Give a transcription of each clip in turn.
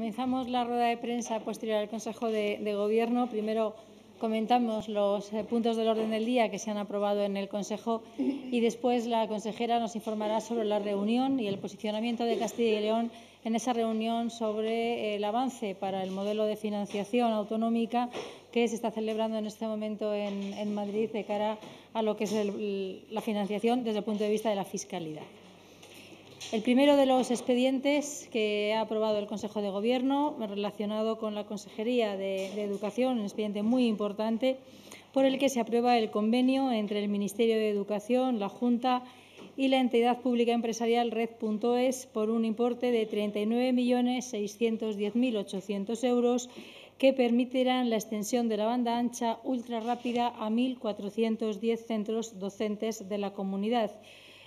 comenzamos la rueda de prensa posterior al Consejo de, Gobierno, primero comentamos los eh, puntos del orden del día que se han aprobado en el Consejo y después la consejera nos informará sobre la reunión y el posicionamiento de Castilla y León en esa reunión sobre el avance para el modelo de financiación autonómica que se está celebrando en este momento en, Madrid de cara a lo que es la financiación desde el punto de vista de la fiscalidad. El primero de los expedientes que ha aprobado el Consejo de Gobierno relacionado con la Consejería de, de, Educación, un expediente muy importante por el que se aprueba el convenio entre el Ministerio de Educación, la Junta y la entidad pública empresarial Red.es por un importe de 39.610.800 euros que permitirán la extensión de la banda ancha ultra rápida a 1.410 centros docentes de la comunidad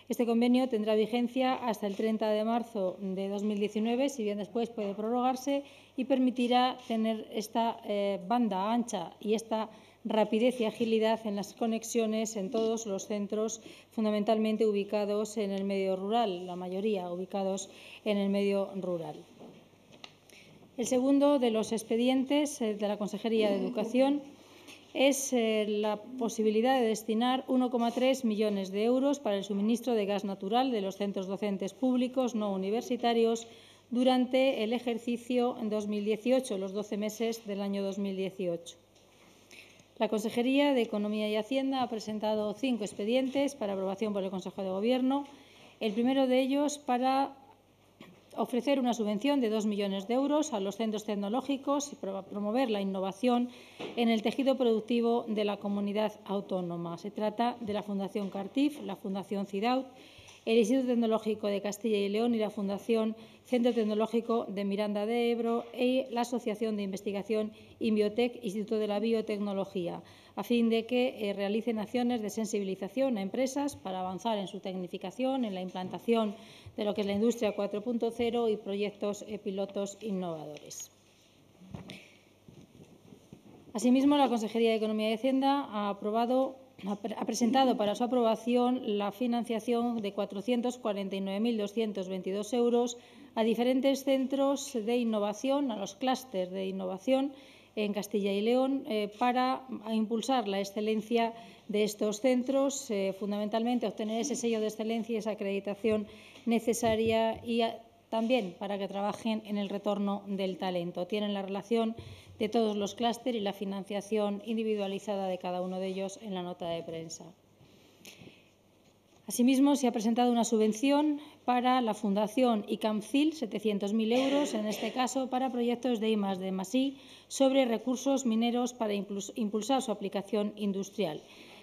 este convenio tendrá vigencia hasta el 30 de marzo de 2019, si bien después puede prorrogarse, y permitirá tener esta eh, banda ancha y esta rapidez y agilidad en las conexiones en todos los centros, fundamentalmente ubicados en el medio rural, la mayoría ubicados en el medio rural. El segundo de los expedientes de la Consejería de Educación es eh, la posibilidad de destinar 1,3 millones de euros para el suministro de gas natural de los centros docentes públicos no universitarios durante el ejercicio en 2018, los 12 meses del año 2018. La Consejería de Economía y Hacienda ha presentado cinco expedientes para aprobación por el Consejo de Gobierno. El primero de ellos para ofrecer una subvención de 2 millones de euros a los centros tecnológicos y promover la innovación en el tejido productivo de la comunidad autónoma. Se trata de la Fundación Cartif, la Fundación CIDAUT, el Instituto Tecnológico de Castilla y León y la Fundación Centro Tecnológico de Miranda de Ebro y la Asociación de Investigación Inbiotec, Instituto de la Biotecnología, a fin de que eh, realicen acciones de sensibilización a empresas para avanzar en su tecnificación, en la implantación de lo que es la industria 4.0 y proyectos eh, pilotos innovadores. Asimismo, la Consejería de Economía y Hacienda ha, aprobado, ha presentado para su aprobación la financiación de 449.222 euros a diferentes centros de innovación, a los clústeres de innovación en Castilla y León, eh, para impulsar la excelencia de estos centros, eh, fundamentalmente obtener ese sello de excelencia y esa acreditación necesaria y también para que trabajen en el retorno del talento. Tienen la relación de todos los clústeres y la financiación individualizada de cada uno de ellos en la nota de prensa. Asimismo, se ha presentado una subvención para la Fundación ICAMCIL, 700.000 euros, en este caso para proyectos de I+, de I+I, sobre recursos mineros para impulsar su aplicación industrial.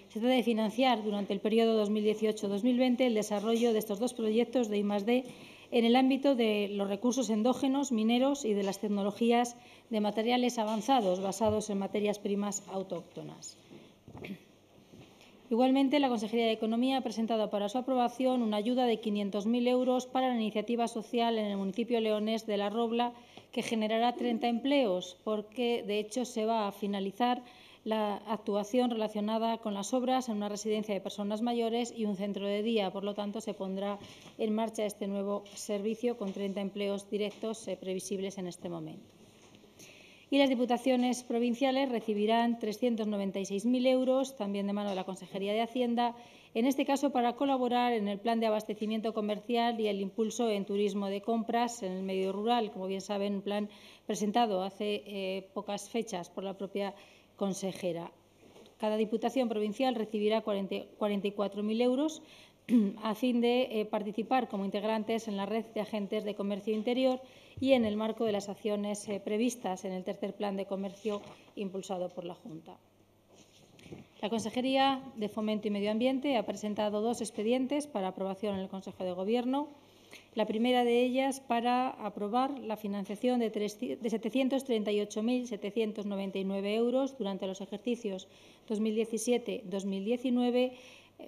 Se trata de financiar durante el periodo 2018-2020 el desarrollo de estos dos proyectos de I+D en el ámbito de los recursos endógenos, mineros y de las tecnologías de materiales avanzados basados en materias primas autóctonas. Igualmente, la Consejería de Economía ha presentado para su aprobación una ayuda de 500.000 euros para la iniciativa social en el municipio leonés de La Robla, que generará 30 empleos, porque de hecho se va a finalizar la actuación relacionada con las obras en una residencia de personas mayores y un centro de día. Por lo tanto, se pondrá en marcha este nuevo servicio con 30 empleos directos eh, previsibles en este momento. Y las diputaciones provinciales recibirán 396.000 euros, también de mano de la Consejería de Hacienda, en este caso para colaborar en el plan de abastecimiento comercial y el impulso en turismo de compras en el medio rural. Como bien saben, un plan presentado hace eh, pocas fechas por la propia consejera. Cada diputación provincial recibirá 44.000 euros a fin de eh, participar como integrantes en la red de agentes de comercio interior y en el marco de las acciones eh, previstas en el tercer plan de comercio impulsado por la Junta. La Consejería de Fomento y Medio Ambiente ha presentado dos expedientes para aprobación en el Consejo de Gobierno la primera de ellas para aprobar la financiación de 738.799 euros durante los ejercicios 2017-2019 eh,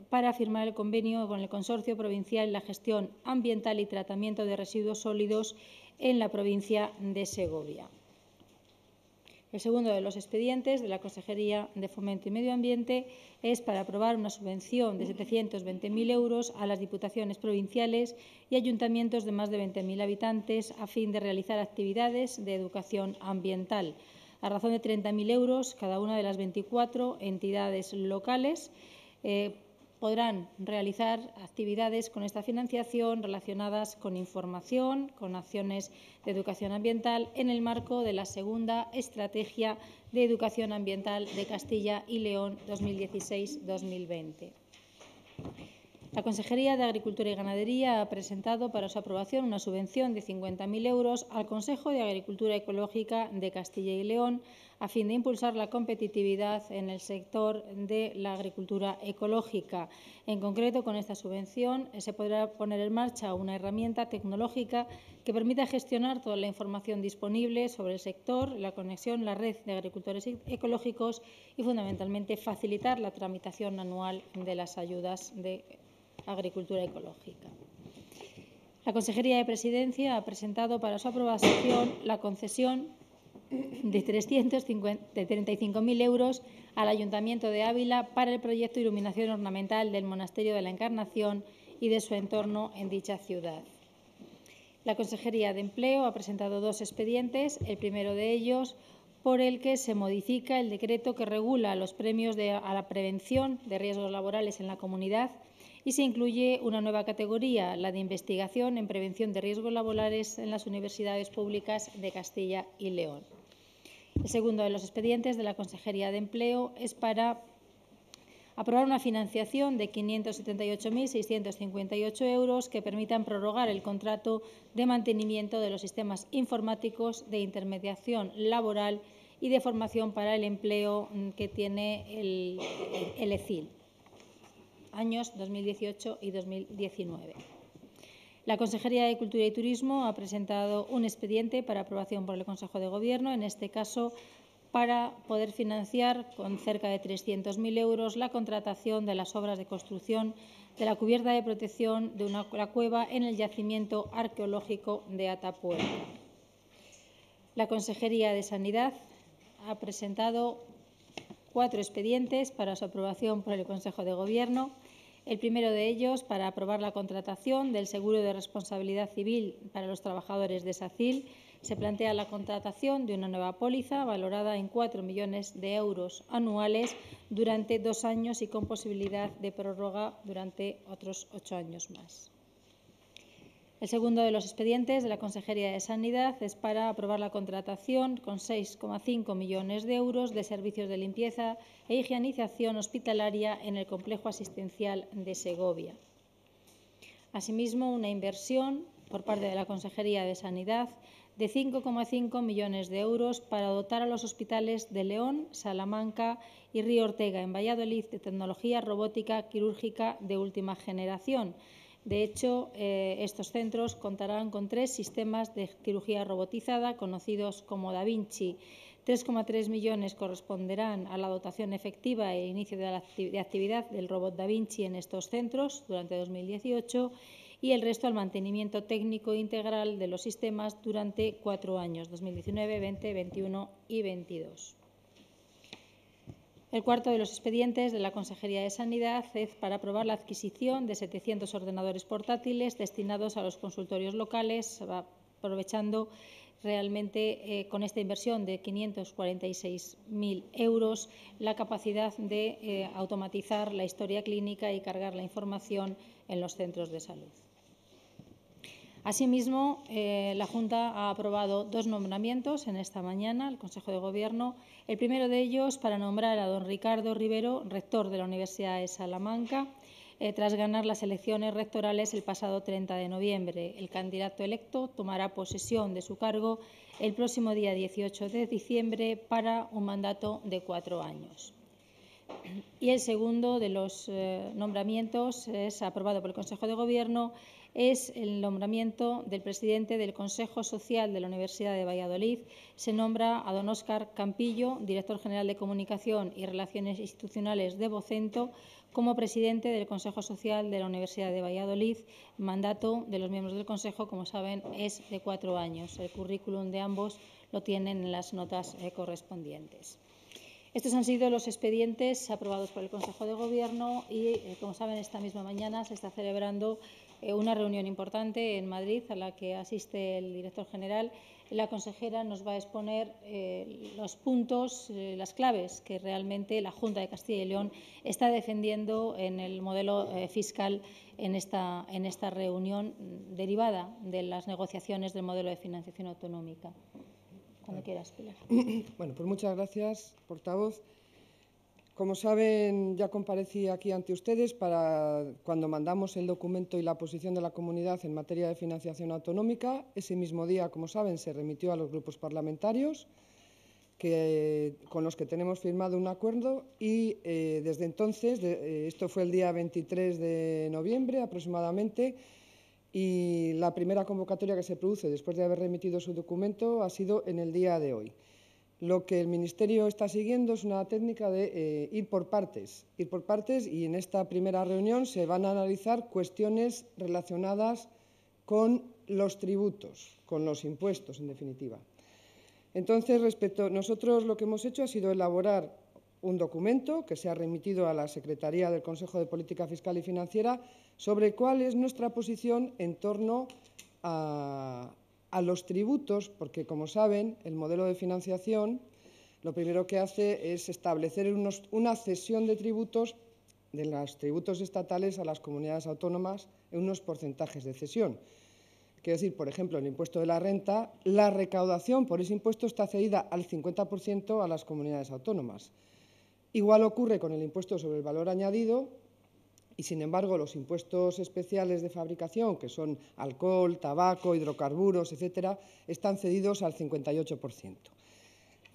para firmar el convenio con el Consorcio Provincial en la Gestión Ambiental y Tratamiento de Residuos Sólidos en la provincia de Segovia. El segundo de los expedientes de la Consejería de Fomento y Medio Ambiente es para aprobar una subvención de 720.000 euros a las diputaciones provinciales y ayuntamientos de más de 20.000 habitantes a fin de realizar actividades de educación ambiental a razón de 30.000 euros cada una de las 24 entidades locales. Eh, podrán realizar actividades con esta financiación relacionadas con información, con acciones de educación ambiental en el marco de la segunda Estrategia de Educación Ambiental de Castilla y León 2016-2020. La Consejería de Agricultura y Ganadería ha presentado para su aprobación una subvención de 50.000 euros al Consejo de Agricultura Ecológica de Castilla y León a fin de impulsar la competitividad en el sector de la agricultura ecológica. En concreto, con esta subvención eh, se podrá poner en marcha una herramienta tecnológica que permita gestionar toda la información disponible sobre el sector, la conexión, la red de agricultores e-, ecológicos y, fundamentalmente, facilitar la tramitación anual de las ayudas de Agricultura Ecológica. La Consejería de Presidencia ha presentado para su aprobación la concesión de 335.000 euros al Ayuntamiento de Ávila para el proyecto de iluminación ornamental del Monasterio de la Encarnación y de su entorno en dicha ciudad. La Consejería de Empleo ha presentado dos expedientes, el primero de ellos por el que se modifica el decreto que regula los premios a la prevención de riesgos laborales en la comunidad y se incluye una nueva categoría, la de investigación en prevención de riesgos laborales en las universidades públicas de Castilla y León. El segundo de los expedientes de la Consejería de Empleo es para aprobar una financiación de 578.658 euros que permitan prorrogar el contrato de mantenimiento de los sistemas informáticos de intermediación laboral y de formación para el empleo que tiene el, el ECIL años 2018 y 2019. La Consejería de Cultura y Turismo ha presentado un expediente para aprobación por el Consejo de Gobierno, en este caso para poder financiar con cerca de 300.000 euros la contratación de las obras de construcción de la cubierta de protección de una, la cueva en el yacimiento arqueológico de Atapuerca. La Consejería de Sanidad ha presentado cuatro expedientes para su aprobación por el Consejo de Gobierno. El primero de ellos para aprobar la contratación del seguro de responsabilidad civil para los trabajadores de SACIL. Se plantea la contratación de una nueva póliza valorada en 4 millones de euros anuales durante dos años y con posibilidad de prórroga durante otros ocho años más. El segundo de los expedientes de la Consejería de Sanidad es para aprobar la contratación con 6,5 millones de euros de servicios de limpieza e higienización hospitalaria en el complejo asistencial de Segovia. Asimismo, una inversión por parte de la Consejería de Sanidad de 5,5 millones de euros para dotar a los hospitales de León, Salamanca y Río Ortega en Valladolid de tecnología robótica quirúrgica de última generación de hecho, eh, estos centros contarán con tres sistemas de cirugía robotizada conocidos como Da Vinci. 3,3 millones corresponderán a la dotación efectiva e inicio de, de actividad del robot Da Vinci en estos centros durante 2018 y el resto al mantenimiento técnico integral de los sistemas durante cuatro años, 2019, 20, 21 y 22. El cuarto de los expedientes de la Consejería de Sanidad es para aprobar la adquisición de 700 ordenadores portátiles destinados a los consultorios locales, aprovechando realmente eh, con esta inversión de 546.000 euros la capacidad de eh, automatizar la historia clínica y cargar la información en los centros de salud. Asimismo, eh, la Junta ha aprobado dos nombramientos en esta mañana, el Consejo de Gobierno. El primero de ellos para nombrar a don Ricardo Rivero, rector de la Universidad de Salamanca, eh, tras ganar las elecciones rectorales el pasado 30 de noviembre. El candidato electo tomará posesión de su cargo el próximo día 18 de diciembre para un mandato de cuatro años. Y el segundo de los eh, nombramientos es aprobado por el Consejo de Gobierno es el nombramiento del presidente del Consejo Social de la Universidad de Valladolid. Se nombra a don Óscar Campillo, director general de Comunicación y Relaciones Institucionales de Vocento, como presidente del Consejo Social de la Universidad de Valladolid. Mandato de los miembros del Consejo, como saben, es de cuatro años. El currículum de ambos lo tienen en las notas eh, correspondientes. Estos han sido los expedientes aprobados por el Consejo de Gobierno y, eh, como saben, esta misma mañana se está celebrando una reunión importante en Madrid a la que asiste el director general. La consejera nos va a exponer eh, los puntos, las claves que realmente la Junta de Castilla y León está defendiendo en el modelo fiscal en esta, en esta reunión derivada de las negociaciones del modelo de financiación autonómica. Cuando quieras, Pilar. Bueno, pues muchas gracias, portavoz. Como saben, ya comparecí aquí ante ustedes para cuando mandamos el documento y la posición de la comunidad en materia de financiación autonómica. Ese mismo día, como saben, se remitió a los grupos parlamentarios que, con los que tenemos firmado un acuerdo y eh, desde entonces, eh, esto fue el día 23 de noviembre aproximadamente, y la primera convocatoria que se produce después de haber remitido su documento ha sido en el día de hoy. Lo que el Ministerio está siguiendo es una técnica de eh, ir por partes, ir por partes y en esta primera reunión se van a analizar cuestiones relacionadas con los tributos, con los impuestos, en definitiva. Entonces, respecto, nosotros lo que hemos hecho ha sido elaborar un documento que se ha remitido a la Secretaría del Consejo de Política Fiscal y Financiera sobre cuál es nuestra posición en torno a, los tributos, porque, como saben, el modelo de financiación lo primero que hace es establecer una cesión de tributos de los tributos estatales a las comunidades autónomas en unos porcentajes de cesión. Quiere decir, por ejemplo, el impuesto de la renta, la recaudación por ese impuesto está cedida al 50% a las comunidades autónomas. Igual ocurre con el impuesto sobre el valor añadido y, sin embargo, los impuestos especiales de fabricación, que son alcohol, tabaco, hidrocarburos, etcétera, están cedidos al 58%.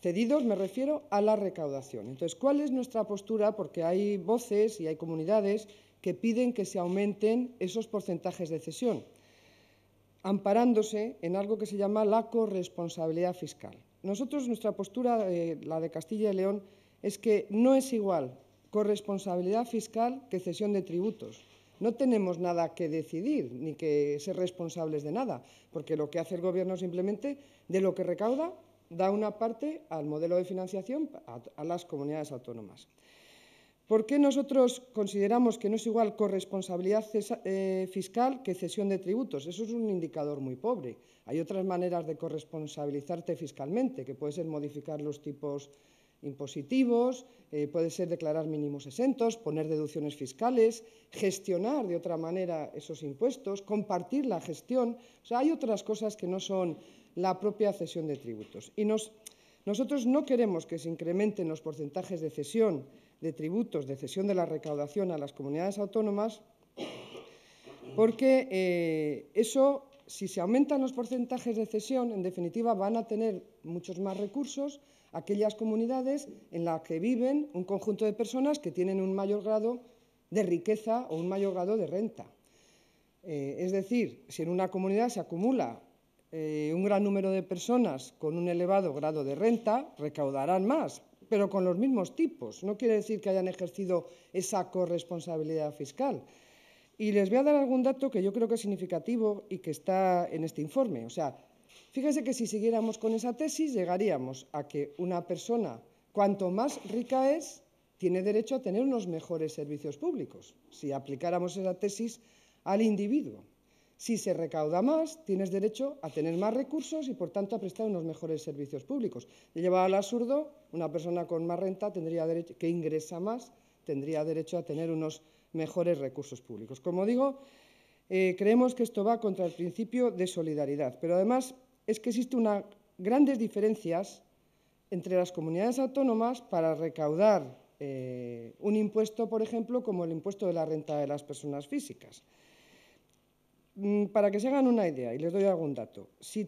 Cedidos me refiero a la recaudación. Entonces, ¿cuál es nuestra postura? Porque hay voces y hay comunidades que piden que se aumenten esos porcentajes de cesión, amparándose en algo que se llama la corresponsabilidad fiscal. Nosotros, nuestra postura, eh, la de Castilla y León, es que no es igual corresponsabilidad fiscal que cesión de tributos. No tenemos nada que decidir ni que ser responsables de nada, porque lo que hace el Gobierno simplemente de lo que recauda da una parte al modelo de financiación a, las comunidades autónomas. ¿Por qué nosotros consideramos que no es igual corresponsabilidad eh, fiscal que cesión de tributos? Eso es un indicador muy pobre. Hay otras maneras de corresponsabilizarte fiscalmente, que puede ser modificar los tipos impositivos, eh, puede ser declarar mínimos exentos, poner deducciones fiscales, gestionar de otra manera esos impuestos, compartir la gestión. O hay otras cosas que no son la propia cesión de tributos. Y nosotros no queremos que se incrementen los porcentajes de cesión de tributos, de cesión de la recaudación a las comunidades autónomas, porque eh, eso, si se aumentan los porcentajes de cesión, en definitiva van a tener muchos más recursos, aquellas comunidades en las que viven un conjunto de personas que tienen un mayor grado de riqueza o un mayor grado de renta. Eh, es decir, si en una comunidad se acumula eh, un gran número de personas con un elevado grado de renta, recaudarán más, pero con los mismos tipos. No quiere decir que hayan ejercido esa corresponsabilidad fiscal. Y les voy a dar algún dato que yo creo que es significativo y que está en este informe. O sea, Fíjense que si siguiéramos con esa tesis llegaríamos a que una persona, cuanto más rica es, tiene derecho a tener unos mejores servicios públicos, si aplicáramos esa tesis al individuo. Si se recauda más, tienes derecho a tener más recursos y, por tanto, a prestar unos mejores servicios públicos. Llevado al absurdo, una persona con más renta tendría derecho, que ingresa más tendría derecho a tener unos mejores recursos públicos. Como digo, eh, creemos que esto va contra el principio de solidaridad, pero además es que existen grandes diferencias entre las comunidades autónomas para recaudar eh, un impuesto, por ejemplo, como el impuesto de la renta de las personas físicas. Mm, para que se hagan una idea, y les doy algún dato, si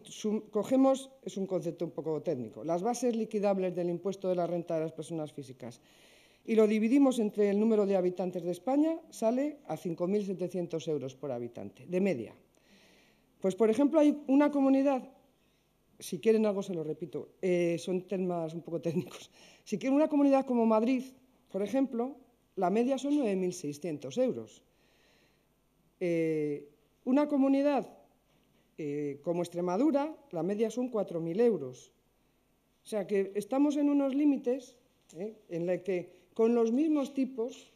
cogemos, es un concepto un poco técnico, las bases liquidables del impuesto de la renta de las personas físicas y lo dividimos entre el número de habitantes de España, sale a 5.700 euros por habitante, de media. Pues, por ejemplo, hay una comunidad, si quieren algo se lo repito, eh, son temas un poco técnicos. Si quieren una comunidad como Madrid, por ejemplo, la media son 9.600 euros. Eh, una comunidad eh, como Extremadura, la media son 4.000 euros. O sea que estamos en unos límites en los que con los mismos tipos,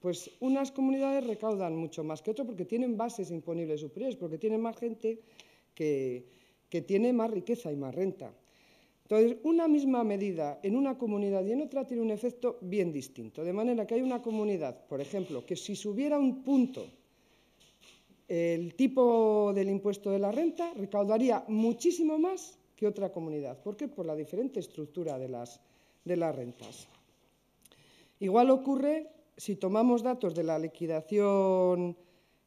pues unas comunidades recaudan mucho más que otras porque tienen bases imponibles superiores, porque tienen más gente que, que tiene más riqueza y más renta. Entonces, una misma medida en una comunidad y en otra tiene un efecto bien distinto. De manera que hay una comunidad, por ejemplo, que si subiera un punto el tipo del impuesto de la renta, recaudaría muchísimo más que otra comunidad. ¿Por qué? Por la diferente estructura de las, de las rentas. Igual ocurre si tomamos datos de la liquidación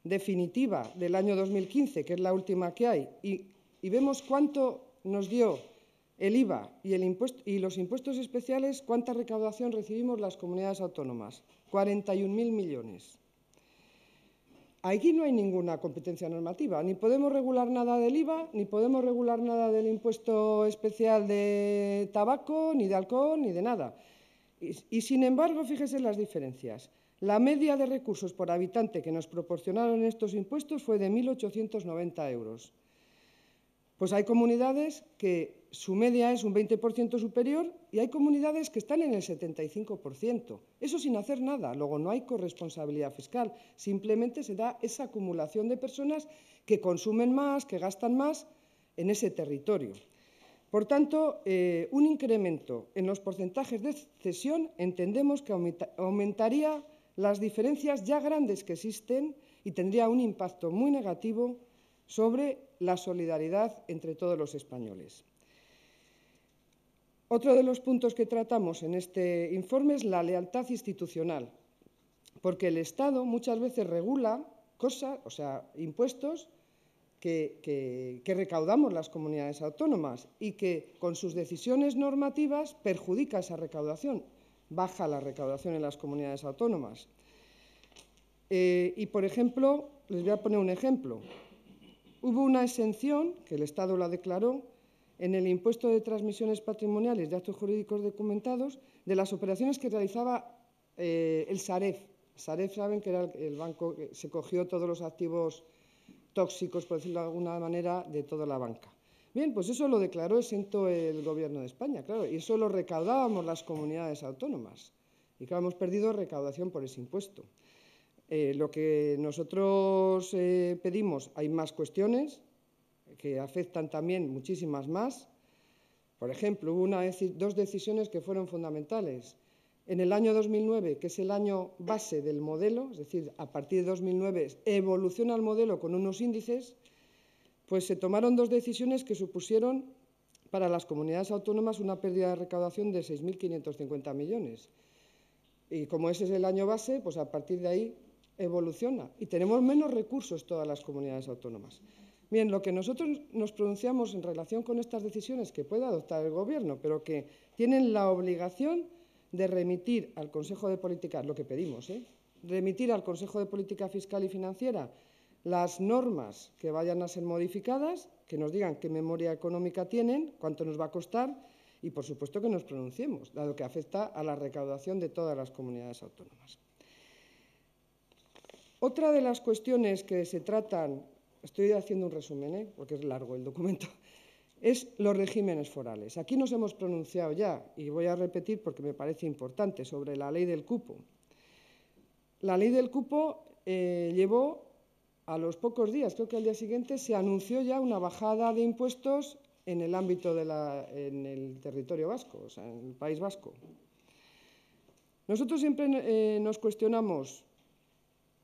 definitiva del año 2015, que es la última que hay, y, vemos cuánto nos dio el IVA y, y, los impuestos especiales, cuánta recaudación recibimos las comunidades autónomas. 41.000 millones. Aquí no hay ninguna competencia normativa, ni podemos regular nada del IVA, ni podemos regular nada del impuesto especial de tabaco, ni de alcohol, ni de nada. Y, sin embargo, fíjese las diferencias. La media de recursos por habitante que nos proporcionaron estos impuestos fue de 1.890 euros. Pues hay comunidades que su media es un 20% superior y hay comunidades que están en el 75%. Eso sin hacer nada. Luego no hay corresponsabilidad fiscal. Simplemente se da esa acumulación de personas que consumen más, que gastan más en ese territorio. Por tanto, eh, un incremento en los porcentajes de cesión entendemos que aumentaría las diferencias ya grandes que existen y tendría un impacto muy negativo sobre la solidaridad entre todos los españoles. Otro de los puntos que tratamos en este informe es la lealtad institucional, porque el Estado muchas veces regula cosas, o sea, impuestos que, recaudamos las comunidades autónomas y que con sus decisiones normativas perjudica esa recaudación, baja la recaudación en las comunidades autónomas. Eh, y, por ejemplo, les voy a poner un ejemplo. Hubo una exención, que el Estado la declaró, en el impuesto de transmisiones patrimoniales de actos jurídicos documentados de las operaciones que realizaba eh, el SAREF. SAREF, saben que era el banco que se cogió todos los activos tóxicos, por decirlo de alguna manera, de toda la banca. Bien, pues eso lo declaró exento el Gobierno de España, claro, y eso lo recaudábamos las comunidades autónomas. Y claro, hemos perdido recaudación por ese impuesto. Eh, lo que nosotros eh, pedimos, hay más cuestiones que afectan también muchísimas más. Por ejemplo, hubo dos decisiones que fueron fundamentales. En el año 2009, que es el año base del modelo, es decir, a partir de 2009 evoluciona el modelo con unos índices, pues se tomaron dos decisiones que supusieron para las comunidades autónomas una pérdida de recaudación de 6.550 millones. Y como ese es el año base, pues a partir de ahí evoluciona y tenemos menos recursos todas las comunidades autónomas. Bien, lo que nosotros nos pronunciamos en relación con estas decisiones que puede adoptar el Gobierno, pero que tienen la obligación de remitir al Consejo de Política, lo que pedimos, ¿eh? remitir al Consejo de Política Fiscal y Financiera las normas que vayan a ser modificadas, que nos digan qué memoria económica tienen, cuánto nos va a costar y, por supuesto, que nos pronunciemos, dado que afecta a la recaudación de todas las comunidades autónomas. Otra de las cuestiones que se tratan, estoy haciendo un resumen, ¿eh? porque es largo el documento, es los regímenes forales. Aquí nos hemos pronunciado ya, y voy a repetir porque me parece importante, sobre la ley del cupo. La ley del cupo eh, llevó a los pocos días, creo que al día siguiente, se anunció ya una bajada de impuestos en el ámbito del el territorio vasco, o sea, en el País Vasco. Nosotros siempre eh, nos cuestionamos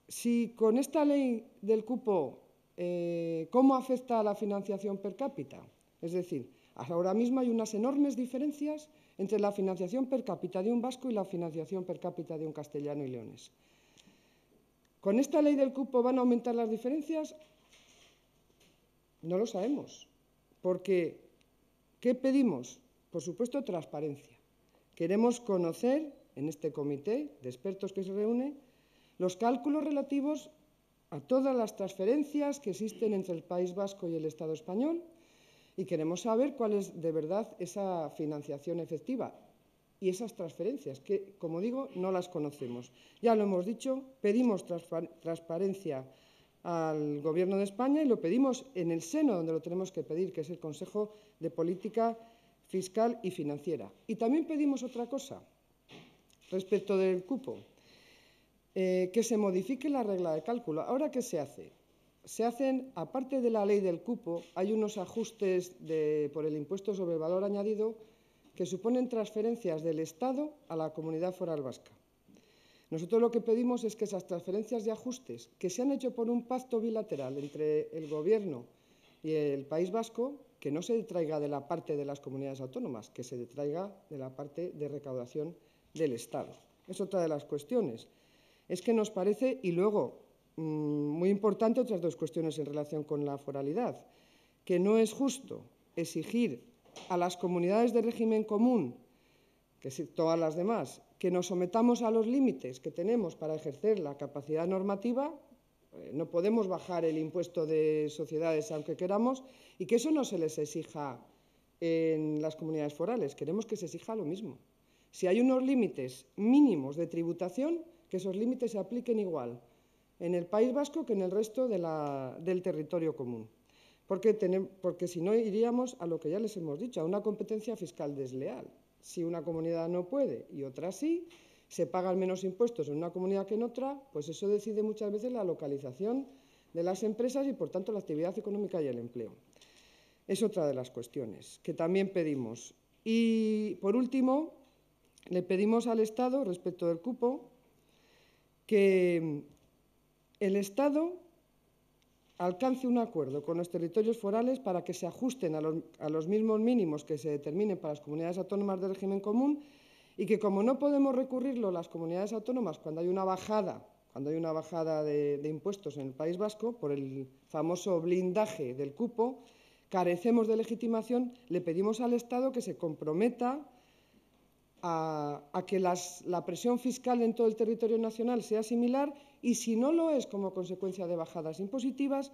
si con esta ley del cupo, eh, ¿cómo afecta a la financiación per cápita? Es decir, ahora mismo hay unas enormes diferencias entre la financiación per cápita de un vasco y la financiación per cápita de un castellano y leones. ¿Con esta ley del cupo van a aumentar las diferencias? No lo sabemos, porque ¿qué pedimos? Por supuesto, transparencia. Queremos conocer en este comité de expertos que se reúne los cálculos relativos a todas las transferencias que existen entre el País Vasco y el Estado español y queremos saber cuál es de verdad esa financiación efectiva y esas transferencias, que, como digo, no las conocemos. Ya lo hemos dicho, pedimos transparencia al Gobierno de España y lo pedimos en el seno donde lo tenemos que pedir, que es el Consejo de Política Fiscal y Financiera. Y también pedimos otra cosa respecto del cupo. Eh, que se modifique la regla de cálculo. ¿Ahora qué se hace? Se hacen, aparte de la ley del cupo, hay unos ajustes por el impuesto sobre el valor añadido que suponen transferencias del Estado a la comunidad foral vasca. Nosotros lo que pedimos es que esas transferencias y ajustes que se han hecho por un pacto bilateral entre el Gobierno y el País Vasco, que no se detraiga de la parte de las comunidades autónomas, que se detraiga de la parte de recaudación del Estado. Es otra de las cuestiones es que nos parece, y luego, mm, muy importante, otras dos cuestiones en relación con la foralidad, que no es justo exigir a las comunidades de régimen común, que todas las demás, que nos sometamos a los límites que tenemos para ejercer la capacidad normativa, eh, no podemos bajar el impuesto de sociedades aunque queramos, y que eso no se les exija en las comunidades forales. Queremos que se exija lo mismo. Si hay unos límites mínimos de tributación, que esos límites se apliquen igual en el País Vasco que en el resto del territorio común. Porque, porque si no iríamos a lo que ya les hemos dicho, a una competencia fiscal desleal. Si una comunidad no puede y otra sí, se pagan menos impuestos en una comunidad que en otra, pues eso decide muchas veces la localización de las empresas y, por tanto, la actividad económica y el empleo. Es otra de las cuestiones que también pedimos. Y, por último, le pedimos al Estado, respecto del cupo, que el Estado alcance un acuerdo con los territorios forales para que se ajusten a los, mismos mínimos que se determinen para las comunidades autónomas de régimen común y que como no podemos recurrirlo las comunidades autónomas cuando hay una bajada, cuando hay una bajada de impuestos en el País Vasco por el famoso blindaje del cupo, carecemos de legitimación, le pedimos al Estado que se comprometa a, que la presión fiscal en todo el territorio nacional sea similar y, si no lo es como consecuencia de bajadas impositivas,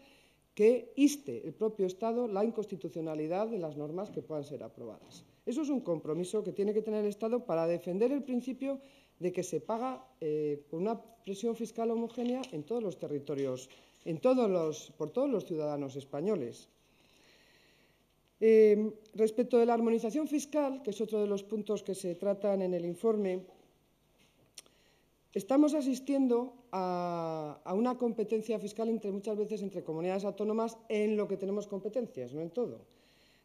que inste el propio Estado la inconstitucionalidad de las normas que puedan ser aprobadas. Eso es un compromiso que tiene que tener el Estado para defender el principio de que se paga eh, una presión fiscal homogénea en todos los territorios, en todos los, por todos los ciudadanos españoles. Em, respecto de la armonización fiscal, que es otro de los puntos que se tratan en el informe, estamos asistiendo a, una competencia fiscal entre muchas veces entre comunidades autónomas en lo que tenemos competencias, no en todo.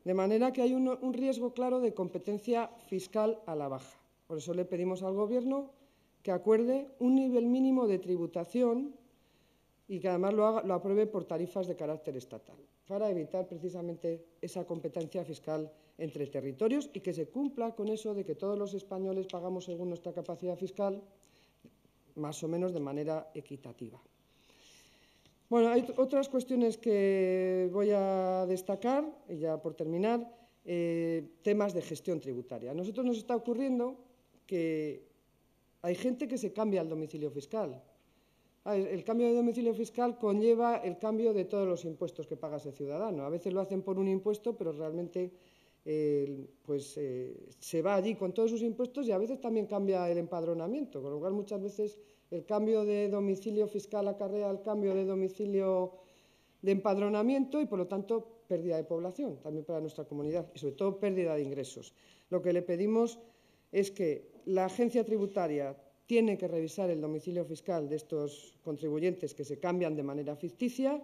De manera que hay un, un riesgo claro de competencia fiscal a la baja. Por eso le pedimos al Gobierno que acuerde un nivel mínimo de tributación y que además lo, apruebe por tarifas de carácter estatal, para evitar precisamente esa competencia fiscal entre territorios y que se cumpla con eso de que todos los españoles pagamos según nuestra capacidad fiscal, más o menos de manera equitativa. Bueno, hay otras cuestiones que voy a destacar, y ya por terminar, eh, temas de gestión tributaria. A nosotros nos está ocurriendo que hay gente que se cambia el domicilio fiscal, el cambio de domicilio fiscal conlleva el cambio de todos los impuestos que paga ese ciudadano. A veces lo hacen por un impuesto, pero realmente pues, eh, se va allí con todos sus impuestos y a veces también cambia el empadronamiento, con lo cual muchas veces el cambio de domicilio fiscal acarrea el cambio de domicilio de empadronamiento y, por lo tanto, pérdida de población también para nuestra comunidad y, sobre todo, pérdida de ingresos. Lo que le pedimos es que la agencia tributaria tiene que revisar el domicilio fiscal de estos contribuyentes que se cambian de manera ficticia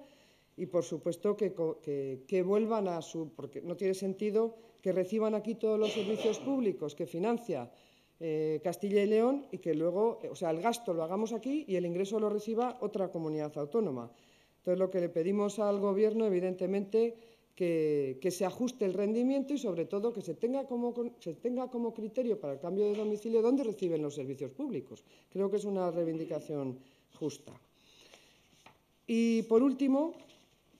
y, por supuesto, que, vuelvan a su... porque no tiene sentido que reciban aquí todos los servicios públicos que financia eh, Castilla y León y que luego, o sea, el gasto lo hagamos aquí y el ingreso lo reciba otra comunidad autónoma. Entonces, lo que le pedimos al Gobierno, evidentemente, que, se ajuste el rendimiento y, sobre todo, que se tenga, como, criterio para el cambio de domicilio dónde reciben los servicios públicos. Creo que es una reivindicación justa. Y, por último,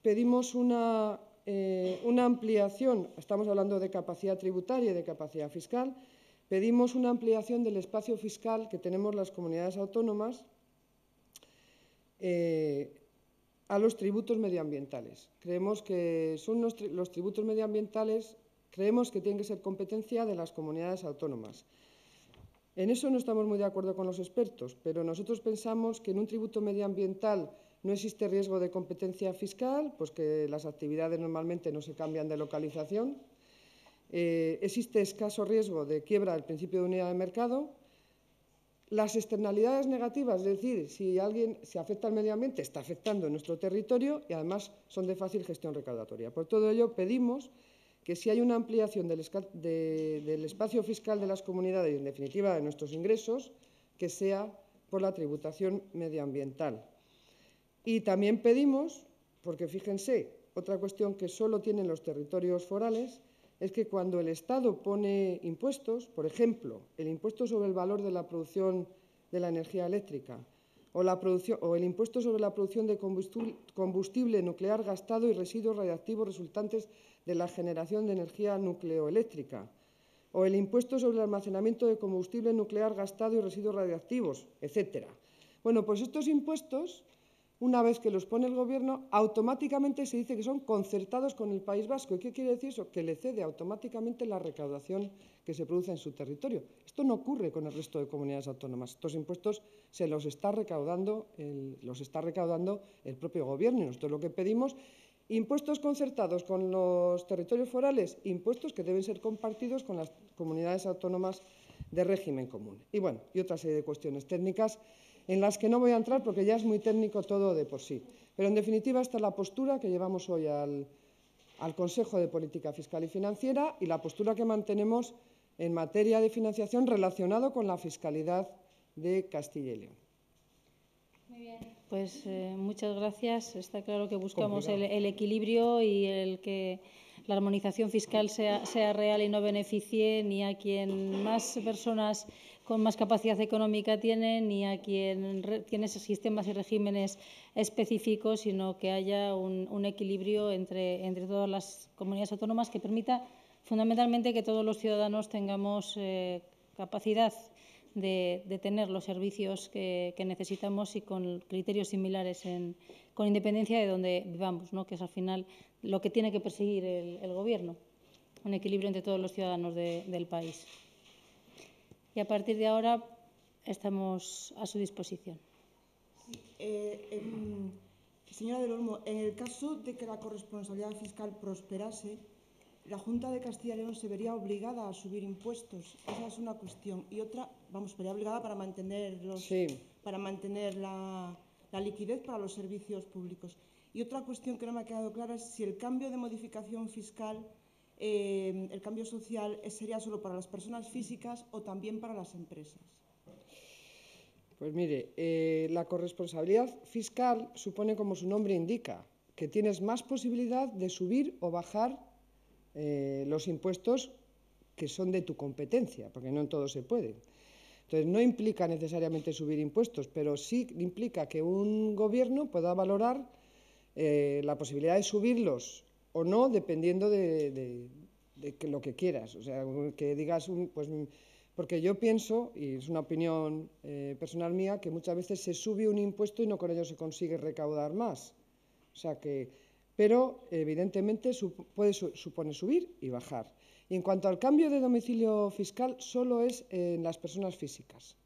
pedimos una, eh, una ampliación, estamos hablando de capacidad tributaria y de capacidad fiscal, pedimos una ampliación del espacio fiscal que tenemos las comunidades autónomas eh, a los tributos medioambientales. Creemos que son los, tributos medioambientales, creemos que tienen que ser competencia de las comunidades autónomas. En eso no estamos muy de acuerdo con los expertos, pero nosotros pensamos que en un tributo medioambiental no existe riesgo de competencia fiscal, pues que las actividades normalmente no se cambian de localización. Eh, existe escaso riesgo de quiebra del principio de unidad de mercado las externalidades negativas, es decir, si alguien se afecta al medio ambiente, está afectando nuestro territorio y además son de fácil gestión recaudatoria. Por todo ello, pedimos que si hay una ampliación del, espacio fiscal de las comunidades y, en definitiva, de nuestros ingresos, que sea por la tributación medioambiental. Y también pedimos, porque fíjense, otra cuestión que solo tienen los territorios forales, es que cuando el Estado pone impuestos, por ejemplo, el impuesto sobre el valor de la producción de la energía eléctrica o, el impuesto sobre la producción de combustible nuclear gastado y residuos radiactivos resultantes de la generación de energía nucleoeléctrica, o el impuesto sobre el almacenamiento de combustible nuclear gastado y residuos radiactivos, etc. Bueno, pues estos impuestos una vez que los pone el Gobierno, automáticamente se dice que son concertados con el País Vasco. ¿Y qué quiere decir eso? Que le cede automáticamente la recaudación que se produce en su territorio. Esto no ocurre con el resto de comunidades autónomas. Estos impuestos se los está recaudando el, propio Gobierno. Y nosotros lo que pedimos, impuestos concertados con los territorios forales, impuestos que deben ser compartidos con las comunidades autónomas de régimen común. Y bueno, y otra serie de cuestiones técnicas en las que no voy a entrar porque ya es muy técnico todo de por sí. Pero, en definitiva, esta es la postura que llevamos hoy al, Consejo de Política Fiscal y Financiera y la postura que mantenemos en materia de financiación relacionado con la fiscalidad de Castilla y León. Muy bien. Pues eh, muchas gracias. Está claro que buscamos el, equilibrio y el que la armonización fiscal sea, sea real y no beneficie ni a quien más personas con más capacidad económica tienen ni a quien tiene esos sistemas y regímenes específicos, sino que haya un, equilibrio entre, entre, todas las comunidades autónomas que permita fundamentalmente que todos los ciudadanos tengamos eh, capacidad de, tener los servicios que, necesitamos y con criterios similares, con independencia de donde vivamos, ¿no? que es al final lo que tiene que perseguir el, Gobierno, un equilibrio entre todos los ciudadanos del país y a partir de ahora estamos a su disposición. Eh, señora del Olmo, en el caso de que la corresponsabilidad fiscal prosperase, la Junta de Castilla y León se vería obligada a subir impuestos. Esa es una cuestión. Y otra, vamos, vería obligada para mantener, los, para mantener la, la liquidez para los servicios públicos. Y otra cuestión que no me ha quedado clara es si el cambio de modificación fiscal eh, el cambio social sería solo para las personas físicas o también para las empresas. Pues mire, eh, la corresponsabilidad fiscal supone, como su nombre indica, que tienes más posibilidad de subir o bajar eh, los impuestos que son de tu competencia, porque no en todo se puede. Entonces, no implica necesariamente subir impuestos, pero sí implica que un gobierno pueda valorar la posibilidad de subirlos o no, dependiendo de, lo que quieras. O sea, que digas, un, pues, porque yo pienso, y es una opinión eh, personal mía, que muchas veces se sube un impuesto y no con ello se consigue recaudar más. O sea que, pero evidentemente puede supone subir y bajar. Y en cuanto al cambio de domicilio fiscal, solo es en las personas físicas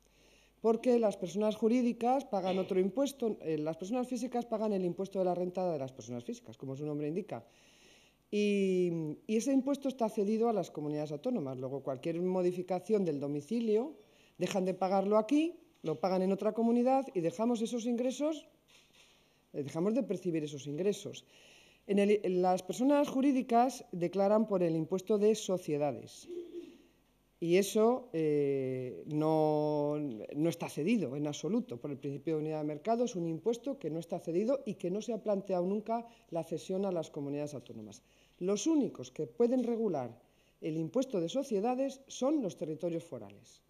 porque las personas jurídicas pagan otro impuesto, eh, las personas físicas pagan el impuesto de la renta de las personas físicas, como su nombre indica. Y, ese impuesto está cedido a las comunidades autónomas. Luego, cualquier modificación del domicilio, dejan de pagarlo aquí, lo pagan en otra comunidad y dejamos esos ingresos, eh, dejamos de percibir esos ingresos. Las personas jurídicas declaran por el impuesto de sociedades. Y eso eh, no, está cedido en absoluto por el principio de unidad de mercado. Es un impuesto que no está cedido y que no se ha planteado nunca la cesión a las comunidades autónomas. Los únicos que pueden regular el impuesto de sociedades son los territorios forales,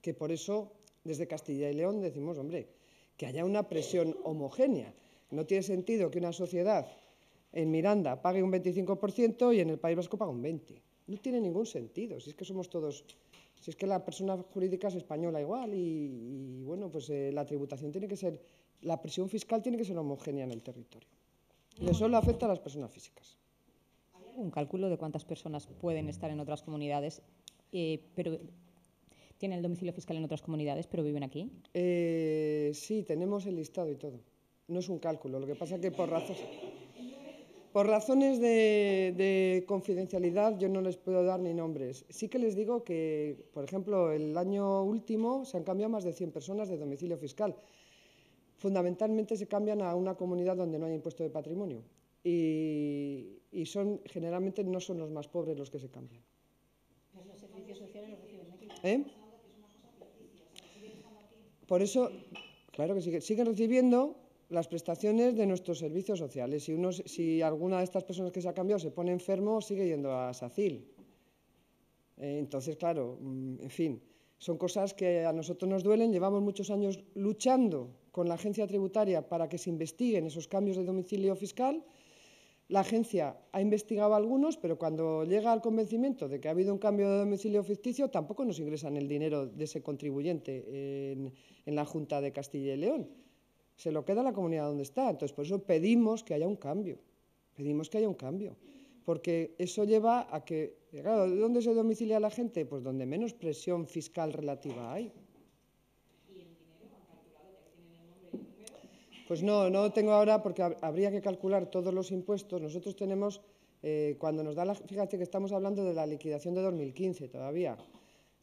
que por eso desde Castilla y León decimos, hombre, que haya una presión homogénea. No tiene sentido que una sociedad en Miranda pague un 25% y en el País Vasco pague un 20%. No tiene ningún sentido, si es que somos todos, Si es que la persona jurídica es española igual y, bueno, pues eh, la tributación tiene que ser, la presión fiscal tiene que ser homogénea en el territorio. Y eso le afecta a las personas físicas. ¿Hay un cálculo de cuántas personas pueden estar en otras comunidades, eh, pero tienen el domicilio fiscal en otras comunidades, pero viven aquí? Eh, sí, tenemos el listado y todo. No es un cálculo, lo que pasa que por razones... Razones de, confidencialidad yo no les puedo dar ni nombres. Sí que les digo que, por ejemplo, el año último se han cambiado más de 100 personas de domicilio fiscal. Fundamentalmente se cambian a una comunidad donde no hay impuesto de patrimonio y, son generalmente no son los más pobres los que se cambian. ¿Los servicios sociales los reciben aquí? ¿Eh? Por eso, claro que siguen recibiendo las prestaciones de nuestros servicios sociales. Si, si alguna de estas personas que se ha cambiado se pone enfermo, sigue yendo a SACIL. Eh, entonces, claro, mm, en fin, son cosas que a nosotros nos duelen. Llevamos muchos años luchando con la agencia tributaria para que se investiguen esos cambios de domicilio fiscal. La agencia ha investigado algunos, pero cuando llega al convencimiento de que ha habido un cambio de domicilio ficticio, tampoco nos ingresan el dinero de ese contribuyente en la Junta de Castilla y León se lo queda la comunidad donde está. Entonces, por eso pedimos que haya un cambio, pedimos que haya un cambio, porque eso lleva a que, claro, ¿dónde se domicilia la gente? Pues donde menos presión fiscal relativa hay. ¿Y el dinero han calculado ya que tienen el nombre y el número? Pues no, no tengo ahora porque habría que calcular todos los impuestos. Nosotros tenemos, eh, cuando nos da la, fíjate que estamos hablando de la liquidación de 2015 todavía,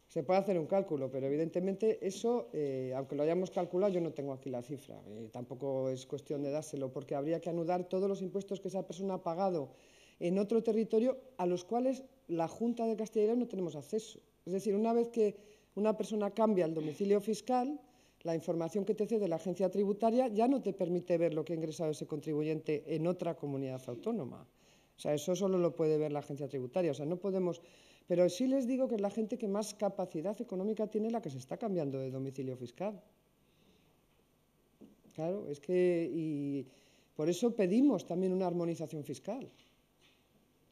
se puede hacer un cálculo, pero evidentemente eso, eh, aunque lo hayamos calculado, yo no tengo aquí la cifra. Tampoco es cuestión de dárselo, porque habría que anudar todos los impuestos que esa persona ha pagado en otro territorio a los cuales la Junta de Castilla y León no tenemos acceso. Es decir, una vez que una persona cambia el domicilio fiscal, la información que te cede la agencia tributaria ya no te permite ver lo que ha ingresado ese contribuyente en otra comunidad autónoma. O sea, eso solo lo puede ver la agencia tributaria. O sea, no podemos pero sí les digo que es la gente que más capacidad económica tiene la que se está cambiando de domicilio fiscal. Claro, es que y por eso pedimos también una armonización fiscal,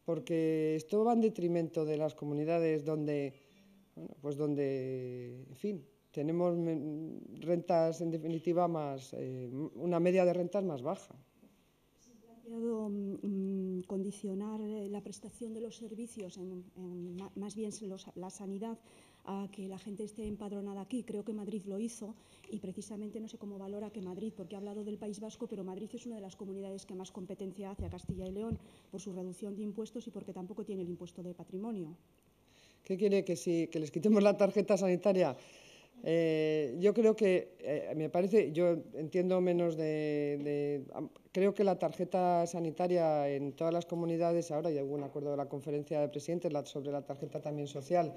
porque esto va en detrimento de las comunidades donde, pues donde, en fin, tenemos rentas en definitiva más, eh, una media de rentas más baja. Mm, condicionar eh, la prestación de los servicios, en, más bien la sanidad, a que la gente esté empadronada aquí. Creo que Madrid lo hizo y precisamente no sé cómo valora que Madrid, porque ha hablado del País Vasco, pero Madrid es una de las comunidades que más competencia hace a Castilla y León por su reducción de impuestos y porque tampoco tiene el impuesto de patrimonio. ¿Qué quiere? ¿Que, si, que les quitemos la tarjeta sanitaria? Eh, yo creo que, eh, me parece, yo entiendo menos de, Creo que la tarjeta sanitaria en todas las comunidades, ahora ya hubo un acuerdo de la conferencia de presidentes sobre la tarjeta también social.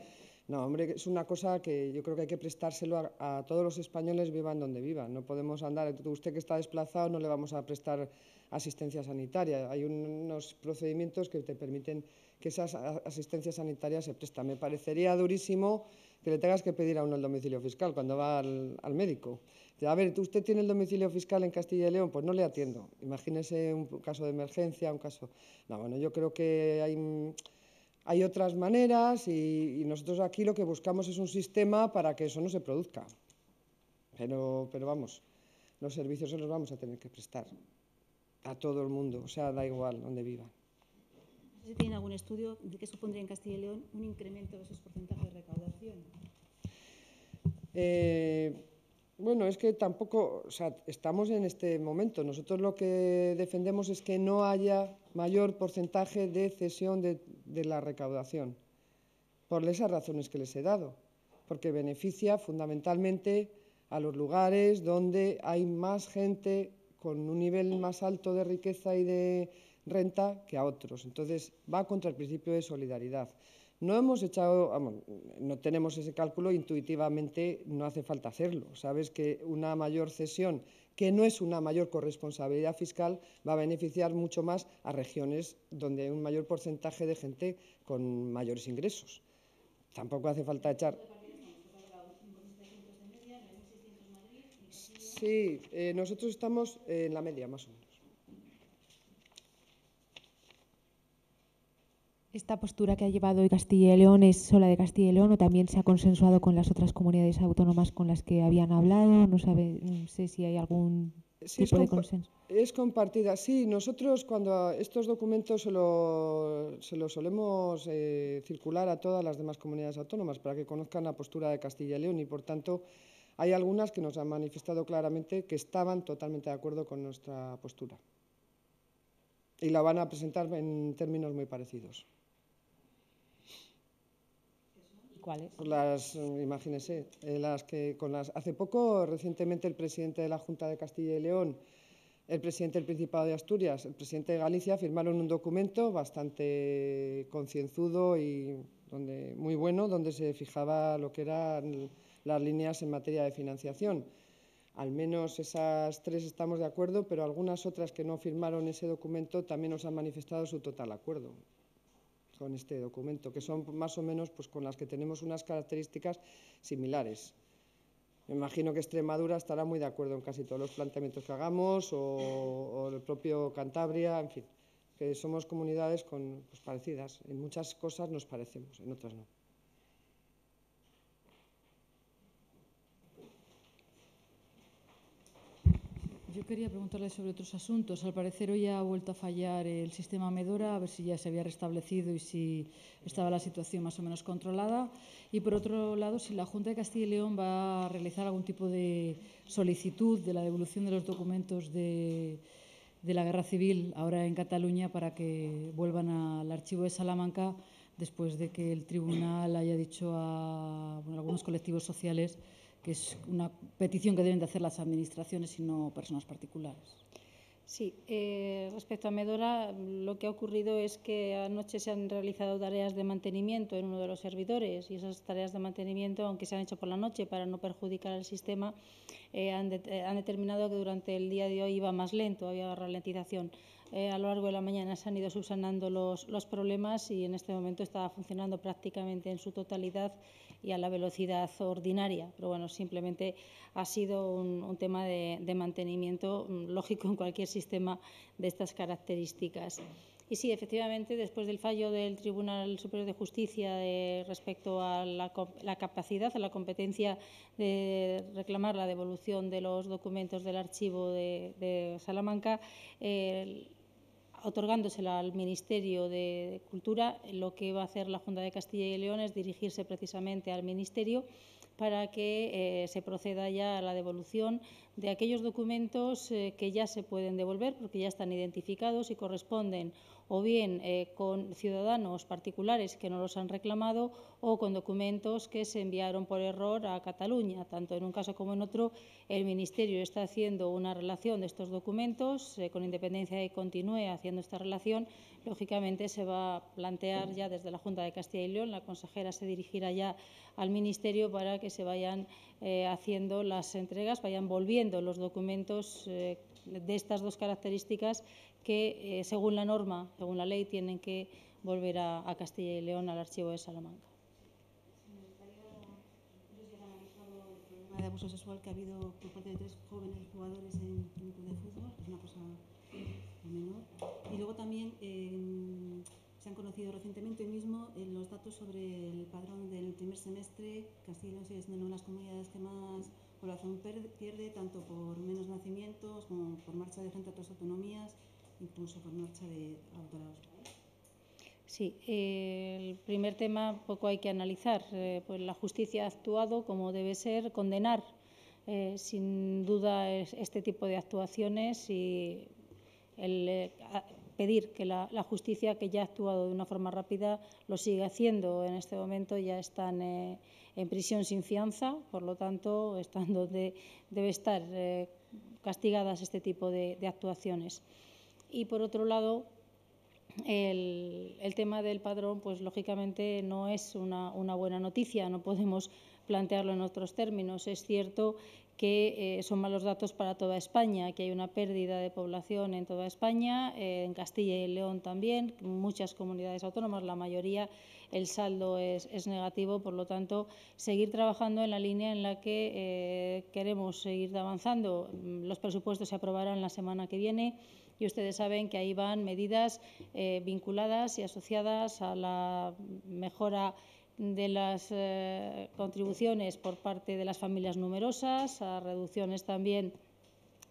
No, hombre, es una cosa que yo creo que hay que prestárselo a, todos los españoles, vivan donde vivan. No podemos andar, usted que está desplazado no le vamos a prestar asistencia sanitaria. Hay unos procedimientos que te permiten que esa asistencia sanitaria se presta. Me parecería durísimo que le tengas que pedir a uno el domicilio fiscal cuando va al, médico. A ver, ¿usted tiene el domicilio fiscal en Castilla y León? Pues no le atiendo. Imagínese un caso de emergencia, un caso... No, bueno, yo creo que hay, hay otras maneras y, nosotros aquí lo que buscamos es un sistema para que eso no se produzca. Pero, pero vamos, los servicios se los vamos a tener que prestar a todo el mundo, o sea, da igual donde viva. ¿Se tiene algún estudio de qué supondría en Castilla y León un incremento de esos porcentajes de recaudación? Eh, bueno, es que tampoco, o sea, estamos en este momento. Nosotros lo que defendemos es que no haya mayor porcentaje de cesión de, de la recaudación, por esas razones que les he dado, porque beneficia fundamentalmente a los lugares donde hay más gente con un nivel más alto de riqueza y de renta que a otros. Entonces, va contra el principio de solidaridad. No hemos echado, no tenemos ese cálculo, intuitivamente no hace falta hacerlo. Sabes que una mayor cesión, que no es una mayor corresponsabilidad fiscal, va a beneficiar mucho más a regiones donde hay un mayor porcentaje de gente con mayores ingresos. Tampoco hace falta echar. Sí, eh, nosotros estamos en la media, más o menos. ¿Esta postura que ha llevado hoy Castilla y León es sola de Castilla y León o también se ha consensuado con las otras comunidades autónomas con las que habían hablado? No, sabe, no sé si hay algún Sí, tipo de es, consenso. es compartida. Sí, nosotros cuando estos documentos se, lo- se los solemos eh, circular a todas las demás comunidades autónomas para que conozcan la postura de Castilla y León y, por tanto, hay algunas que nos han manifestado claramente que estaban totalmente de acuerdo con nuestra postura. Y la van a presentar en términos muy parecidos. ¿Cuáles? Las, eh, imagínese, eh, las que con las hace poco recientemente el presidente de la Junta de Castilla y León, el presidente del Principado de Asturias, el presidente de Galicia firmaron un documento bastante concienzudo y donde muy bueno, donde se fijaba lo que eran las líneas en materia de financiación. Al menos esas tres estamos de acuerdo, pero algunas otras que no firmaron ese documento también nos han manifestado su total acuerdo con este documento, que son más o menos pues, con las que tenemos unas características similares. Me imagino que Extremadura estará muy de acuerdo en casi todos los planteamientos que hagamos, o, el propio Cantabria, en fin, que somos comunidades con, pues, parecidas. En muchas cosas nos parecemos, en otras no. Yo quería preguntarle sobre otros asuntos. Al parecer hoy ha vuelto a fallar el sistema Medora, a ver si ya se había restablecido y si estaba la situación más o menos controlada. Y por otro lado, si la Junta de Castilla y León va a realizar algún tipo de solicitud de la devolución de los documentos de, la guerra civil ahora en Cataluña para que vuelvan al archivo de Salamanca después de que el tribunal haya dicho a algunos colectivos sociales que es una petición que deben de hacer las administraciones y no personas particulares. Sí, eh, respecto a Medora, lo que ha ocurrido es que anoche se han realizado tareas de mantenimiento en uno de los servidores y esas tareas de mantenimiento, aunque se han hecho por la noche para no perjudicar al sistema, eh, han, eh, han determinado que durante el día de hoy iba más lento, había ralentización. Eh, a lo largo de la mañana se han ido subsanando los, los problemas y en este momento estaba funcionando prácticamente en su totalidad y a la velocidad ordinaria. Pero bueno, simplemente ha sido un, tema de, mantenimiento mm, lógico en cualquier sistema de estas características. Y sí, efectivamente, después del fallo del Tribunal Superior de Justicia de- respecto a la, la capacidad, a la competencia de reclamar la devolución de los documentos del archivo de, de Salamanca, eh, otorgándosela al Ministerio de Cultura, lo que va a hacer la Junta de Castilla y León es dirigirse precisamente al Ministerio para que eh, se proceda ya a la devolución de aquellos documentos eh, que ya se pueden devolver porque ya están identificados y corresponden o bien eh, con ciudadanos particulares que no los han reclamado o con documentos que se enviaron por error a Cataluña. Tanto en un caso como en otro, el Ministerio está haciendo una relación de estos documentos eh, con independencia de que continúe haciendo esta relación. Lógicamente se va a plantear ya desde la Junta de Castilla y León, la consejera se dirigirá ya al Ministerio para que se vayan eh, haciendo las entregas, vayan volviendo los documentos de estas dos características que, eh, según la norma, según la ley, tienen que volver a, a Castilla y León al archivo de Salamanca. de abuso sexual que ha habido por parte de tres jóvenes jugadores en un club de fútbol, es una cosa menor. Y luego también eh, se han conocido recientemente hoy mismo eh, los datos sobre el padrón del primer semestre. Castilla y León sigue siendo una de las comunidades que más población pierde, tanto por menos nacimientos como por marcha de gente a otras autonomías, incluso por marcha de autoras. Sí, eh, el primer tema poco hay que analizar. Eh, pues la justicia ha actuado como debe ser, condenar eh, sin duda es- este tipo de actuaciones y el, pedir que la, justicia, que ya ha actuado de una forma rápida, lo sigue haciendo. En este momento ya están eh, en prisión sin fianza, por lo tanto, están donde debe estar eh, castigadas este tipo de, de actuaciones. Y por otro lado, el, el tema del padrón, pues lógicamente no es una, una buena noticia, no podemos plantearlo en otros términos. Es cierto que eh, son malos datos para toda España, que hay una pérdida de población en toda España, eh, en Castilla y León también, muchas comunidades autónomas, la mayoría el saldo es, es negativo, por lo tanto, seguir trabajando en la línea en la que eh, queremos seguir avanzando. Los presupuestos se aprobarán la semana que viene y ustedes saben que ahí van medidas vinculadas y asociadas a la mejora de las eh, contribuciones por parte de las familias numerosas, a reducciones también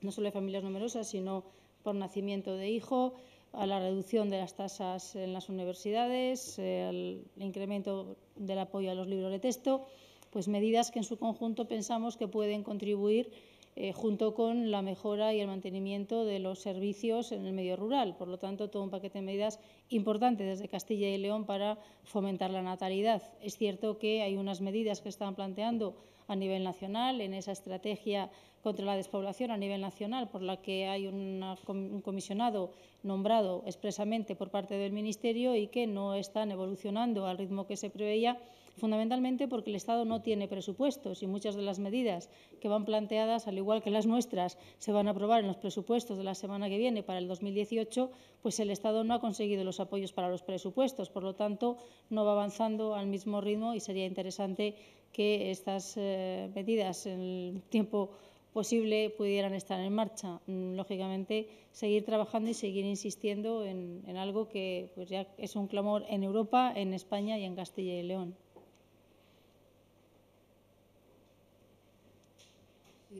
no solo de familias numerosas, sino por nacimiento de hijo, a la reducción de las tasas en las universidades, al incremento del apoyo a los libros de texto, pues medidas que en su conjunto pensamos que pueden contribuir eh, junto con la mejora y el mantenimiento de los servicios en el medio rural. Por lo tanto, todo un paquete de medidas importante desde Castilla y León para fomentar la natalidad. Es cierto que hay unas medidas que están planteando a nivel nacional en esa estrategia contra la despoblación a nivel nacional, por la que hay un comisionado nombrado expresamente por parte del Ministerio y que no están evolucionando al ritmo que se preveía fundamentalmente porque el Estado no tiene presupuestos y muchas de las medidas que van planteadas, al igual que las nuestras, se van a aprobar en los presupuestos de la semana que viene para el 2018, pues el Estado no ha conseguido los apoyos para los presupuestos, por lo tanto no va avanzando al mismo ritmo y sería interesante que estas eh, medidas en el tiempo posible pudieran estar en marcha. Mm, lógicamente, seguir trabajando y seguir insistiendo en, algo que pues ya es un clamor en Europa, en España y en Castilla y León.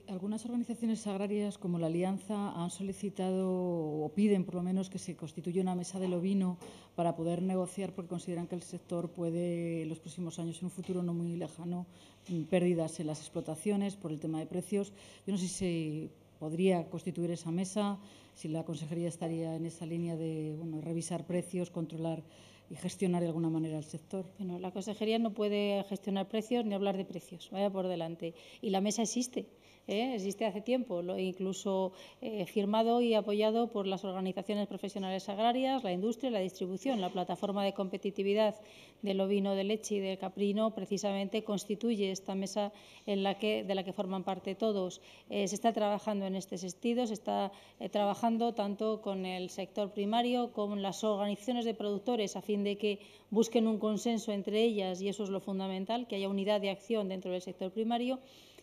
Algunas organizaciones agrarias, como la Alianza, han solicitado o piden, por lo menos, que se constituya una mesa del ovino para poder negociar, porque consideran que el sector puede, en los próximos años, en un futuro no muy lejano, mm, pérdidas en las explotaciones por el tema de precios. Yo no sé si podría constituir esa mesa, si la Consejería estaría en esa línea de bueno, revisar precios, controlar y gestionar de alguna manera el sector. Bueno, la Consejería no puede gestionar precios ni hablar de precios, vaya por delante. Y la mesa existe. ¿Eh? existe hace tiempo, lo, incluso eh, firmado y apoyado por las organizaciones profesionales agrarias, la industria, la distribución. La plataforma de competitividad del ovino de leche y del caprino precisamente constituye esta mesa en la que, de la que forman parte todos. Eh, se está trabajando en este sentido, se está trabajando tanto con el sector primario con las organizaciones de productores a fin de que busquen un consenso entre ellas y eso es lo fundamental, que haya unidad de acción dentro del sector primario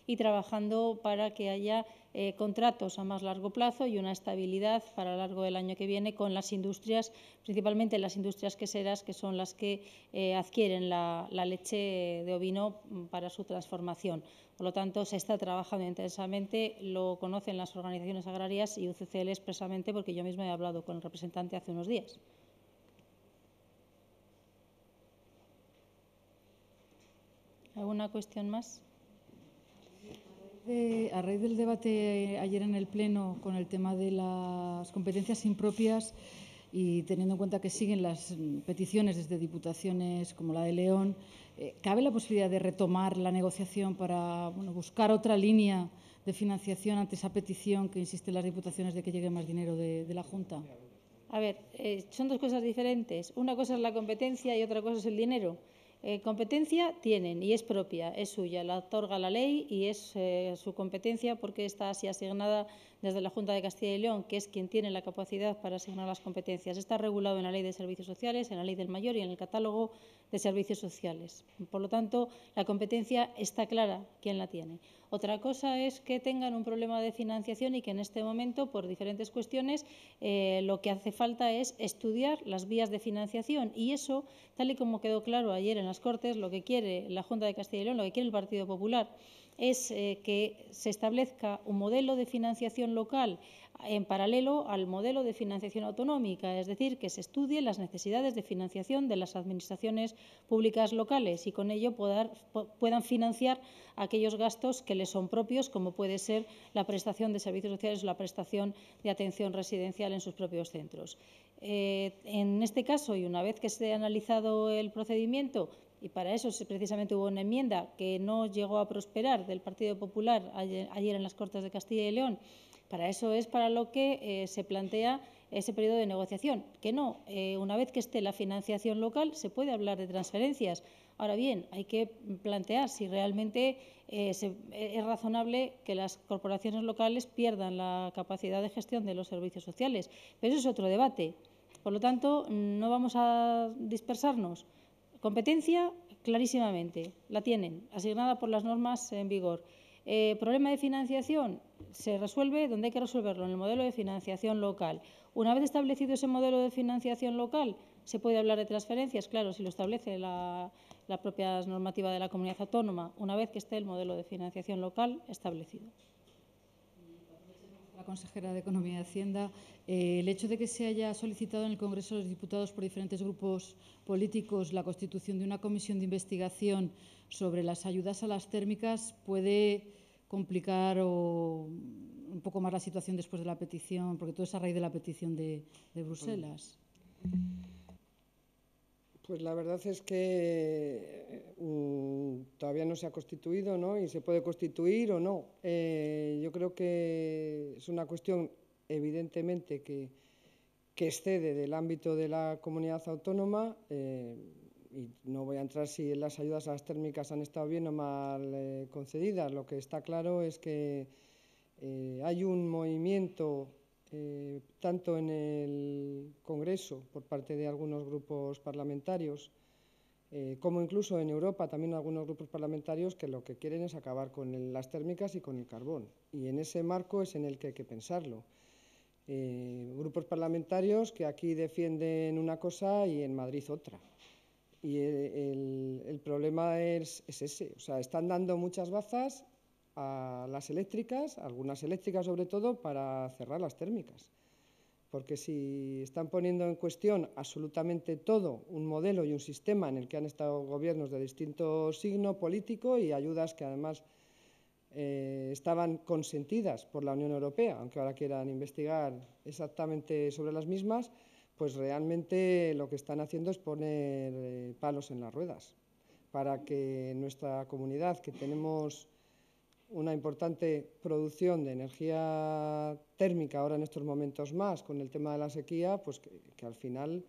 y trabajando para que haya eh, contratos a más largo plazo y una estabilidad para largo del año que viene con las industrias, principalmente las industrias queseras, que son las que eh, adquieren la, leche de ovino mm, para su transformación. Por lo tanto, se está trabajando intensamente, lo conocen las organizaciones agrarias y UCCL expresamente porque yo misma he hablado con el representante hace unos días. ¿Alguna cuestión más? A raíz del debate ayer en el Pleno con el tema de las competencias impropias y teniendo en cuenta que siguen las peticiones desde diputaciones como la de León, eh, ¿cabe la posibilidad de retomar la negociación para buscar otra línea de financiación ante esa petición que insisten las diputaciones de que llegue más dinero de, la Junta? A ver, eh, son dos cosas diferentes. Una cosa es la competencia y otra cosa es el dinero. Eh, competencia tienen y es propia, es suya, la otorga la ley y es eh, su competencia porque está así asignada desde la Junta de Castilla y León, que es quien tiene la capacidad para asignar las competencias. Está regulado en la Ley de Servicios Sociales, en la Ley del Mayor y en el catálogo de servicios sociales. Por lo tanto, la competencia está clara quién la tiene. Otra cosa es que tengan un problema de financiación y que en este momento, por diferentes cuestiones, eh, lo que hace falta es estudiar las vías de financiación. Y eso, tal y como quedó claro ayer en las Cortes, lo que quiere la Junta de Castilla y León, lo que quiere el Partido Popular, es eh, que se establezca un modelo de financiación local en paralelo al modelo de financiación autonómica, es decir, que se estudien las necesidades de financiación de las administraciones públicas locales y con ello puedan financiar aquellos gastos que les son propios, como puede ser la prestación de servicios sociales o la prestación de atención residencial en sus propios centros. Eh, en este caso, y una vez que se ha analizado el procedimiento, y para eso precisamente hubo una enmienda que no llegó a prosperar del Partido Popular ayer, en las Cortes de Castilla y León, para eso es para lo que eh, se plantea ese periodo de negociación. Que no, eh, una vez que esté la financiación local, se puede hablar de transferencias. Ahora bien, hay que plantear si realmente eh, es razonable que las corporaciones locales pierdan la capacidad de gestión de los servicios sociales. Pero eso es otro debate. Por lo tanto, no vamos a dispersarnos. Competencia, clarísimamente, la tienen, asignada por las normas en vigor. Eh, problema de financiación, se resuelve donde hay que resolverlo, en el modelo de financiación local. Una vez establecido ese modelo de financiación local, se puede hablar de transferencias, claro, si lo establece la, la propia normativa de la comunidad autónoma, una vez que esté el modelo de financiación local establecido. Consejera de Economía y Hacienda, eh, el hecho de que se haya solicitado en el Congreso de los Diputados por diferentes grupos políticos la constitución de una comisión de investigación sobre las ayudas a las térmicas puede complicar o un poco más la situación después de la petición, porque todo es a raíz de la petición de Bruselas. Pues la verdad es que mm, todavía no se ha constituido, ¿no? Y se puede constituir o no. Eh, yo creo que es una cuestión, evidentemente, que, que excede del ámbito de la comunidad autónoma. Eh, y no voy a entrar si las ayudas a las térmicas han estado bien o mal eh, concedidas. Lo que está claro es que eh, hay un movimiento eh, tanto en el Congreso por parte de algunos grupos parlamentarios eh, como incluso en Europa también algunos grupos parlamentarios que lo que quieren es acabar con el, las térmicas y con el carbón. Y en ese marco es en el que hay que pensarlo. Eh, grupos parlamentarios que aquí defienden una cosa y en Madrid otra. Y el, el, el problema es, es, ese. O sea, están dando muchas bazas a las eléctricas, algunas eléctricas sobre todo, para cerrar las térmicas. Porque si están poniendo en cuestión absolutamente todo, un modelo y un sistema en el que han estado gobiernos de distinto signo político y ayudas que además eh, estaban consentidas por la Unión Europea, aunque ahora quieran investigar exactamente sobre las mismas, pues realmente lo que están haciendo es poner eh, palos en las ruedas para que nuestra comunidad, que tenemos una importante producción de energía térmica ahora en estos momentos más con el tema de la sequía, pues que, al final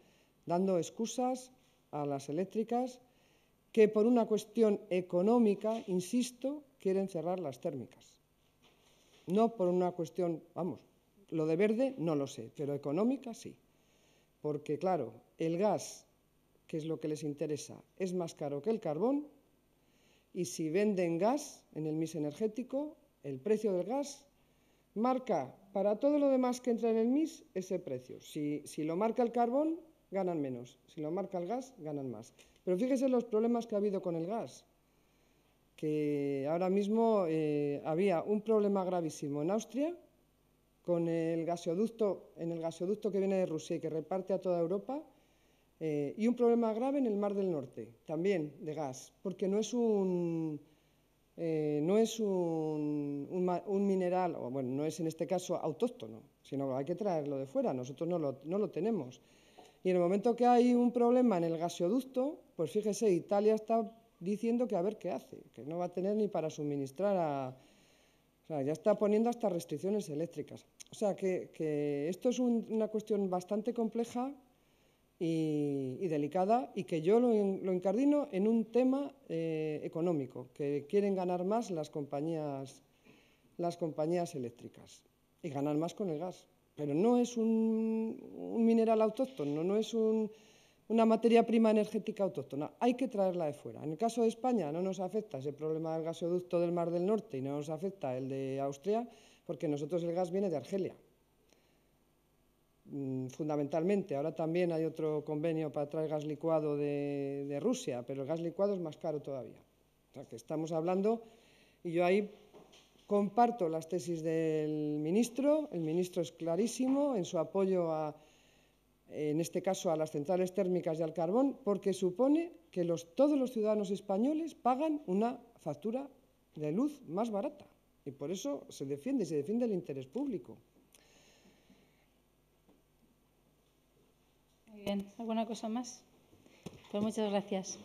dando excusas a las eléctricas que por una cuestión económica, insisto, quieren cerrar las térmicas. No por una cuestión, vamos, lo de verde no lo sé, pero económica sí. Porque claro, el gas, que es lo que les interesa, es más caro que el carbón y si venden gas en el mix energético, el precio del gas marca para todo lo demás que entra en el mix ese precio. Si, si, lo marca el carbón, ganan menos. Si lo marca el gas, ganan más. Pero fíjese los problemas que ha habido con el gas. Que ahora mismo eh, había un problema gravísimo en Austria con el gasoducto, en el gasoducto que viene de Rusia y que reparte a toda Europa, eh, y un problema grave en el Mar del Norte, también de gas, porque no es un, eh, no es un, mineral, o bueno, no es en este caso autóctono, sino hay que traerlo de fuera, nosotros no lo, no lo tenemos. Y en el momento que hay un problema en el gasoducto, pues fíjese, Italia está diciendo que a ver qué hace, que no va a tener ni para suministrar a... O sea, ya está poniendo hasta restricciones eléctricas. O sea, que, esto es un, una cuestión bastante compleja y, delicada y que yo lo, incardino en un tema eh, económico, que quieren ganar más las compañías, las compañías eléctricas y ganar más con el gas. Pero no es un, un mineral autóctono, no es un, una materia prima energética autóctona. Hay que traerla de fuera. En el caso de España no nos afecta ese problema del gasoducto del Mar del Norte y no nos afecta el de Austria porque nosotros el gas viene de Argelia. Mm, fundamentalmente. Ahora también hay otro convenio para traer gas licuado de, Rusia, pero el gas licuado es más caro todavía. O sea, que estamos hablando, y yo ahí comparto las tesis del ministro, el ministro es clarísimo en su apoyo a, en este caso, a las centrales térmicas y al carbón, porque supone que los, todos los ciudadanos españoles pagan una factura de luz más barata. Y por eso se defiende, se defiende el interés público. Bien, ¿alguna cosa más? Pues muchas gracias.